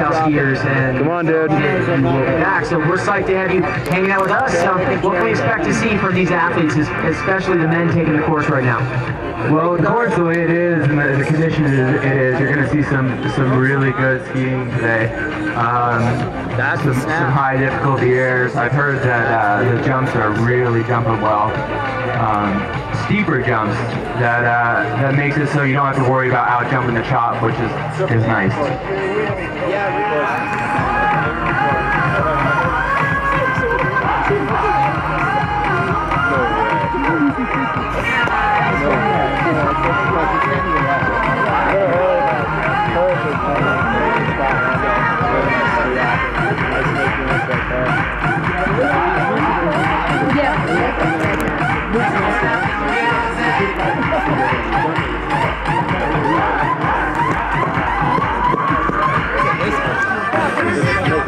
Moscow skiers and Come on, dude. we'll be back. So we're psyched to have you hanging out with us. So what can we expect to see from these athletes, especially the men taking the course right now? Well, of course the way it is and the, the condition it is, it is, you're going to see some some really good skiing today. Um, That's some, some high difficulty airs. I've heard that uh, the jumps are really jumping well. Um, steeper jumps that uh, that makes it so you don't have to worry about out jumping the chop, which is is nice.